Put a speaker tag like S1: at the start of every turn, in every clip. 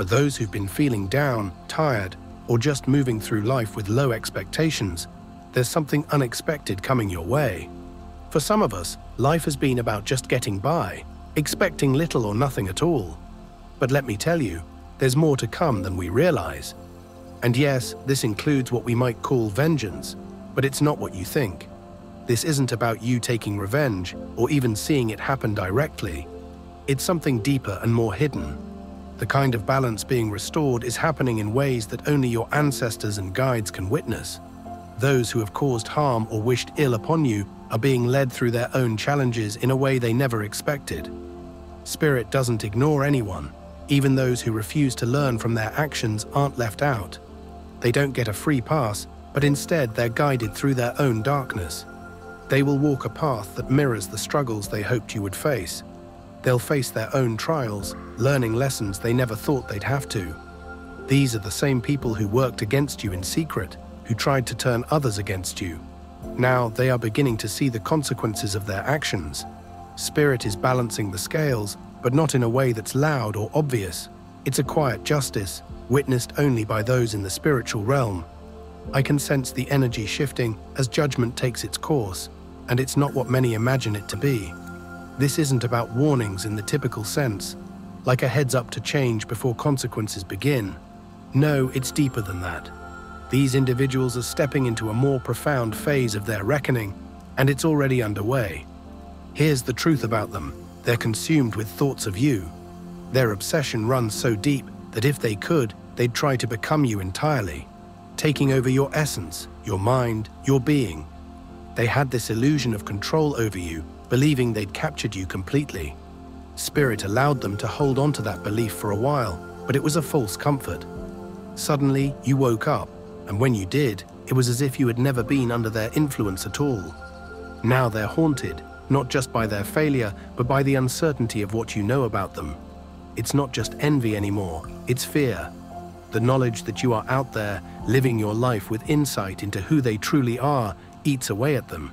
S1: for those who've been feeling down, tired, or just moving through life with low expectations, there's something unexpected coming your way. For some of us, life has been about just getting by, expecting little or nothing at all. But let me tell you, there's more to come than we realize. And yes, this includes what we might call vengeance, but it's not what you think. This isn't about you taking revenge or even seeing it happen directly. It's something deeper and more hidden. The kind of balance being restored is happening in ways that only your ancestors and guides can witness. Those who have caused harm or wished ill upon you are being led through their own challenges in a way they never expected. Spirit doesn't ignore anyone. Even those who refuse to learn from their actions aren't left out. They don't get a free pass, but instead they're guided through their own darkness. They will walk a path that mirrors the struggles they hoped you would face. They'll face their own trials, learning lessons they never thought they'd have to. These are the same people who worked against you in secret, who tried to turn others against you. Now they are beginning to see the consequences of their actions. Spirit is balancing the scales, but not in a way that's loud or obvious. It's a quiet justice, witnessed only by those in the spiritual realm. I can sense the energy shifting as judgment takes its course, and it's not what many imagine it to be. This isn't about warnings in the typical sense, like a heads up to change before consequences begin. No, it's deeper than that. These individuals are stepping into a more profound phase of their reckoning, and it's already underway. Here's the truth about them they're consumed with thoughts of you. Their obsession runs so deep that if they could, they'd try to become you entirely, taking over your essence, your mind, your being. They had this illusion of control over you believing they'd captured you completely. Spirit allowed them to hold on to that belief for a while, but it was a false comfort. Suddenly, you woke up, and when you did, it was as if you had never been under their influence at all. Now they're haunted, not just by their failure, but by the uncertainty of what you know about them. It's not just envy anymore, it's fear. The knowledge that you are out there, living your life with insight into who they truly are, eats away at them.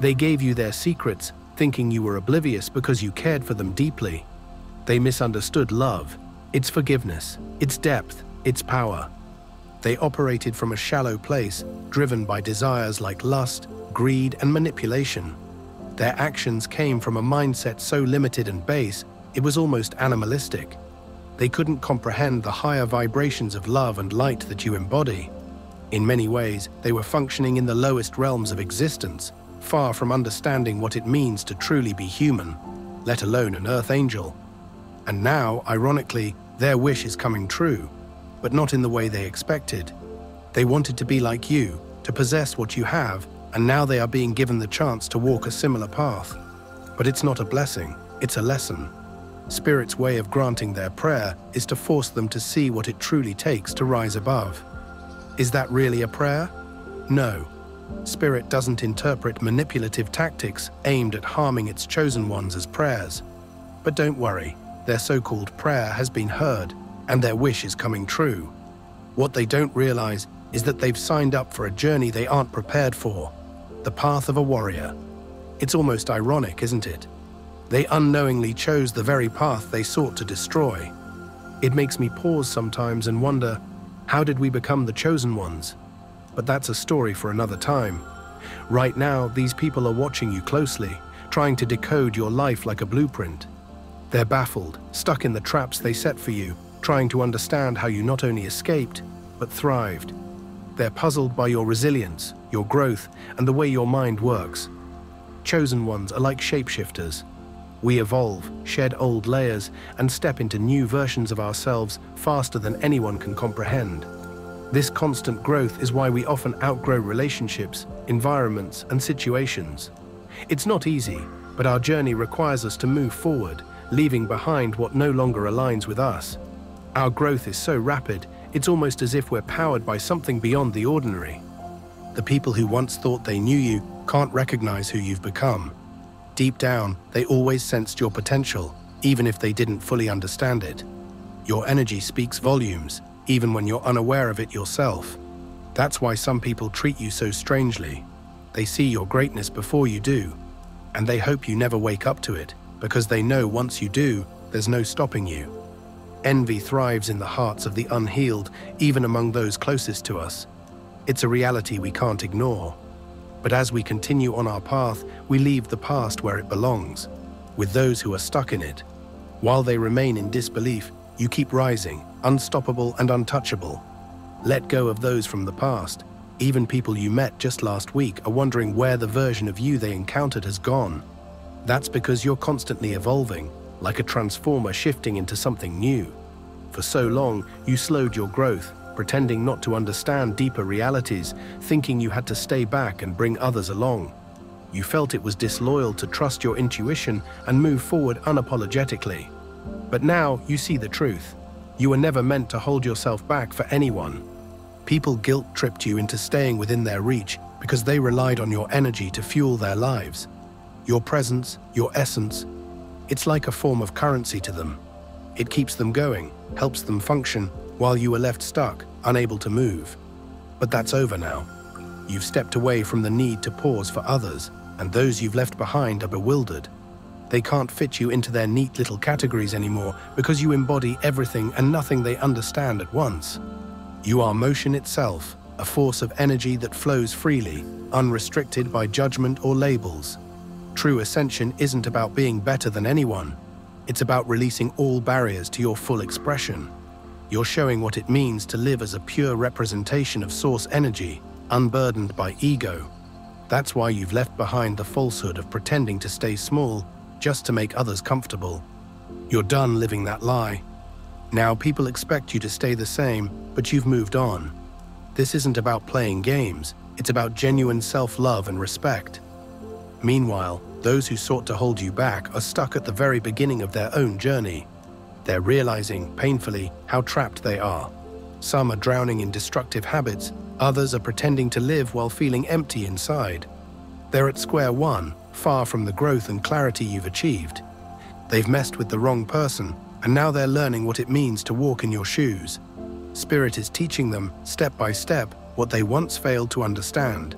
S1: They gave you their secrets, thinking you were oblivious because you cared for them deeply. They misunderstood love, its forgiveness, its depth, its power. They operated from a shallow place, driven by desires like lust, greed, and manipulation. Their actions came from a mindset so limited and base, it was almost animalistic. They couldn't comprehend the higher vibrations of love and light that you embody. In many ways, they were functioning in the lowest realms of existence, far from understanding what it means to truly be human, let alone an Earth angel. And now, ironically, their wish is coming true, but not in the way they expected. They wanted to be like you, to possess what you have, and now they are being given the chance to walk a similar path. But it's not a blessing, it's a lesson. Spirit's way of granting their prayer is to force them to see what it truly takes to rise above. Is that really a prayer? No, Spirit doesn't interpret manipulative tactics aimed at harming its chosen ones as prayers. But don't worry, their so called prayer has been heard, and their wish is coming true. What they don't realize is that they've signed up for a journey they aren't prepared for the path of a warrior. It's almost ironic, isn't it? They unknowingly chose the very path they sought to destroy. It makes me pause sometimes and wonder how did we become the chosen ones? But that's a story for another time. Right now, these people are watching you closely, trying to decode your life like a blueprint. They're baffled, stuck in the traps they set for you, trying to understand how you not only escaped, but thrived. They're puzzled by your resilience, your growth, and the way your mind works. Chosen ones are like shapeshifters. We evolve, shed old layers, and step into new versions of ourselves faster than anyone can comprehend. This constant growth is why we often outgrow relationships, environments, and situations. It's not easy, but our journey requires us to move forward, leaving behind what no longer aligns with us. Our growth is so rapid, it's almost as if we're powered by something beyond the ordinary. The people who once thought they knew you can't recognize who you've become. Deep down, they always sensed your potential, even if they didn't fully understand it. Your energy speaks volumes, even when you're unaware of it yourself. That's why some people treat you so strangely. They see your greatness before you do, and they hope you never wake up to it, because they know once you do, there's no stopping you. Envy thrives in the hearts of the unhealed, even among those closest to us. It's a reality we can't ignore. But as we continue on our path, we leave the past where it belongs, with those who are stuck in it. While they remain in disbelief, you keep rising, unstoppable and untouchable. Let go of those from the past. Even people you met just last week are wondering where the version of you they encountered has gone. That's because you're constantly evolving, like a transformer shifting into something new. For so long, you slowed your growth, pretending not to understand deeper realities, thinking you had to stay back and bring others along. You felt it was disloyal to trust your intuition and move forward unapologetically. But now you see the truth. You were never meant to hold yourself back for anyone. People guilt tripped you into staying within their reach because they relied on your energy to fuel their lives. Your presence, your essence, it's like a form of currency to them. It keeps them going, helps them function, while you are left stuck, unable to move. But that's over now. You've stepped away from the need to pause for others, and those you've left behind are bewildered. They can't fit you into their neat little categories anymore because you embody everything and nothing they understand at once. You are motion itself, a force of energy that flows freely, unrestricted by judgment or labels. True ascension isn't about being better than anyone. It's about releasing all barriers to your full expression. You're showing what it means to live as a pure representation of source energy, unburdened by ego. That's why you've left behind the falsehood of pretending to stay small just to make others comfortable. You're done living that lie. Now people expect you to stay the same, but you've moved on. This isn't about playing games, it's about genuine self-love and respect. Meanwhile, those who sought to hold you back are stuck at the very beginning of their own journey. They're realizing, painfully, how trapped they are. Some are drowning in destructive habits, others are pretending to live while feeling empty inside. They're at square one, far from the growth and clarity you've achieved. They've messed with the wrong person, and now they're learning what it means to walk in your shoes. Spirit is teaching them, step by step, what they once failed to understand.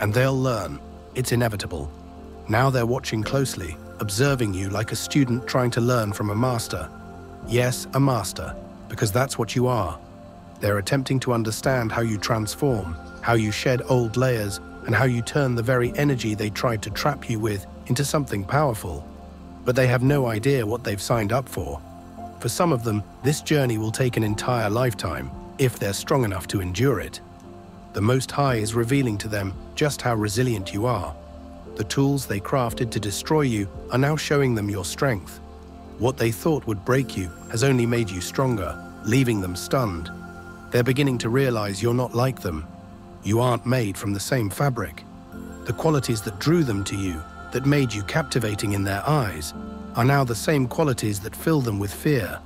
S1: And they'll learn. It's inevitable. Now they're watching closely, observing you like a student trying to learn from a master. Yes, a master, because that's what you are. They're attempting to understand how you transform, how you shed old layers, and how you turn the very energy they tried to trap you with into something powerful. But they have no idea what they've signed up for. For some of them, this journey will take an entire lifetime, if they're strong enough to endure it. The Most High is revealing to them just how resilient you are. The tools they crafted to destroy you are now showing them your strength. What they thought would break you has only made you stronger, leaving them stunned. They're beginning to realize you're not like them. You aren't made from the same fabric. The qualities that drew them to you, that made you captivating in their eyes, are now the same qualities that fill them with fear.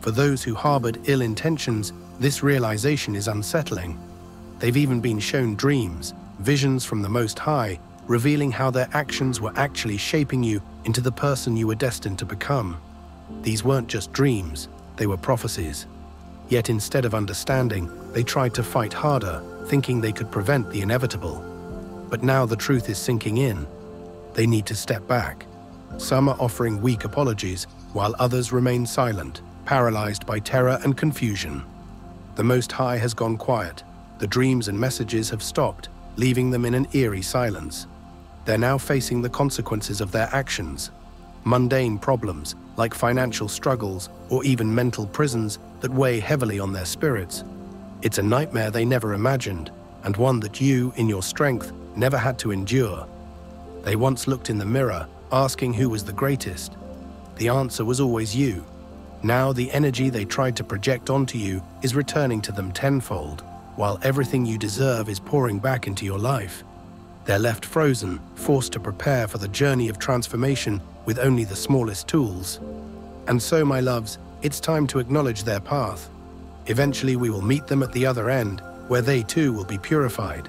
S1: For those who harbored ill intentions, this realization is unsettling. They've even been shown dreams, visions from the Most High, revealing how their actions were actually shaping you into the person you were destined to become. These weren't just dreams, they were prophecies. Yet instead of understanding, they tried to fight harder, thinking they could prevent the inevitable. But now the truth is sinking in. They need to step back. Some are offering weak apologies, while others remain silent, paralyzed by terror and confusion. The Most High has gone quiet. The dreams and messages have stopped, leaving them in an eerie silence. They're now facing the consequences of their actions. Mundane problems, like financial struggles or even mental prisons that weigh heavily on their spirits. It's a nightmare they never imagined, and one that you, in your strength, never had to endure. They once looked in the mirror, asking who was the greatest. The answer was always you. Now the energy they tried to project onto you is returning to them tenfold, while everything you deserve is pouring back into your life. They're left frozen, forced to prepare for the journey of transformation with only the smallest tools. And so, my loves, it's time to acknowledge their path. Eventually, we will meet them at the other end, where they too will be purified.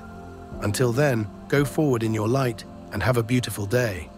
S1: Until then, go forward in your light and have a beautiful day.